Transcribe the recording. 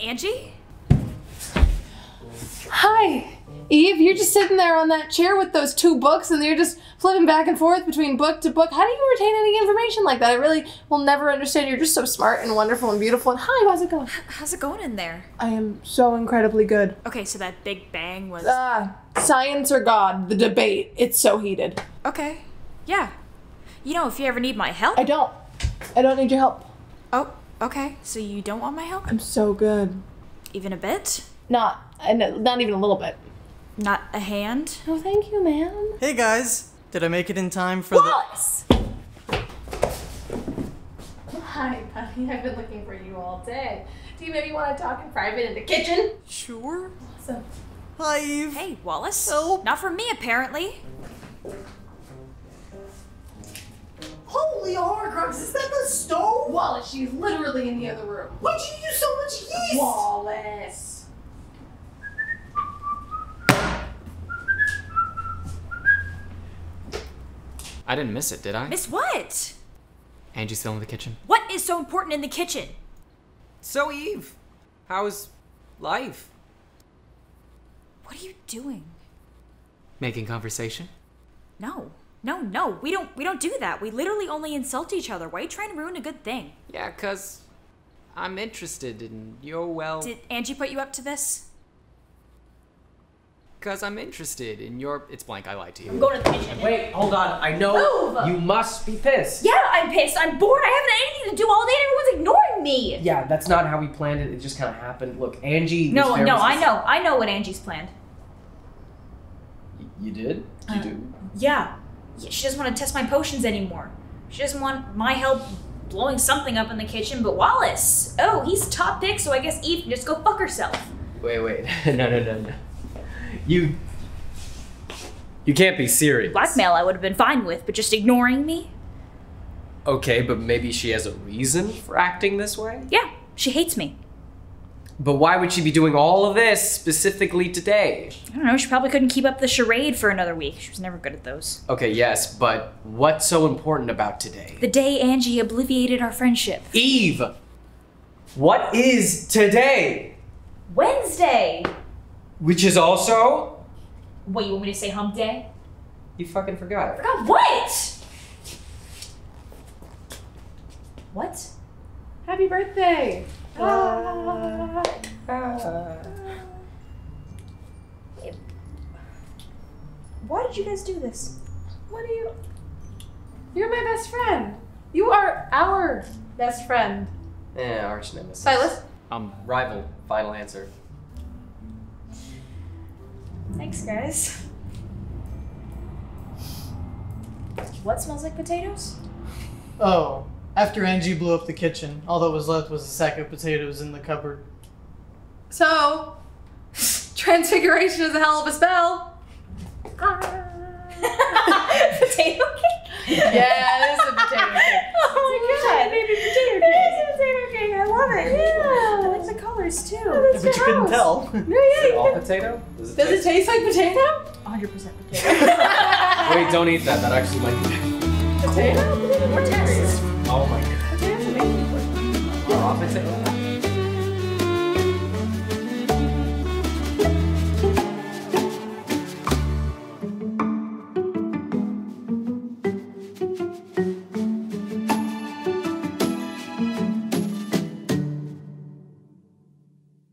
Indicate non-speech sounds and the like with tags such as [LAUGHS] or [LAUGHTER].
Angie? Hi. Eve, you're just sitting there on that chair with those two books and you're just flipping back and forth between book to book. How do you retain any information like that? I really will never understand. You're just so smart and wonderful and beautiful. And hi, how's it going? How's it going in there? I am so incredibly good. Okay, so that Big Bang was. Ah, science or God, the debate. It's so heated. okay. Yeah. You know, if you ever need my help. I don't. I don't need your help. Oh, okay. So you don't want my help? I'm so good. Even a bit? Not, and not even a little bit. Not a hand? Oh, thank you, ma'am. Hey guys, did I make it in time for the? Wallace! Hi, buddy. I've been looking for you all day. Do you maybe want to talk in private in the kitchen? Sure. So, Hi Eve. Hey, Wallace. Help. Not for me, apparently. Holy horcrux, is that the stove? Wallace, she's literally in the other room. Why'd you use so much yeast? Wallace. I didn't miss it, did I? Miss what? Angie's still in the kitchen. What is so important in the kitchen? So, Eve, how's life? What are you doing? Making conversation? No. No, no. We don't we don't do that. We literally only insult each other. Why are you trying to ruin a good thing? Yeah, cause I'm interested in your well. Did Angie put you up to this? Cause I'm interested in your. It's blank. I lied to you. I'm going to the kitchen. Wait, hold on. I know Move! you must be pissed. Yeah, I'm pissed. I'm bored. I haven't had anything to do all day and everyone's ignoring me. Yeah, that's not how we planned it. It just kind of happened. Look, Angie. No, very no, I specific- know. I know what Angie's planned. Y- You did? You Uh, do? Yeah. yeah. She doesn't want to test my potions anymore. She doesn't want my help blowing something up in the kitchen, but Wallace. Oh, he's top pick, so I guess Eve can just go fuck herself. Wait, wait. [LAUGHS] no, no, no, no. You. You can't be serious. Blackmail I would have been fine with, but just ignoring me? Okay, but maybe she has a reason for acting this way? Yeah, she hates me. But why would she be doing all of this specifically today? I don't know, she probably couldn't keep up the charade for another week. She was never good at those. Okay, yes, but what's so important about today? The day Angie obliviated our friendship. Eve! What is today? Wednesday! Which is also. What, you want me to say hump day? You fucking forgot. Forgot what? What? Happy birthday. Ah. Why did you guys do this? What are you? You're my best friend. You are our best friend. Eh, arch nemesis. Silas? Um, Rival. Final answer. Thanks, guys. What smells like potatoes? Oh, after Angie blew up the kitchen, all that was left was a sack of potatoes in the cupboard. So, transfiguration is a hell of a spell. Ah. [LAUGHS] Potato cake? Yeah, it is a potato cake. [LAUGHS] Oh my god. Baby potato cake. It is a potato cake. I love it. Yeah. I like the colors too. But you couldn't tell. No, [LAUGHS] yeah. Is it all potato? Does it Does it taste like potato? 100% [LAUGHS] potato. Wait, don't eat that. That actually might be. Potato? Or test. Oh my god. Potatoes are amazing. Raw potato?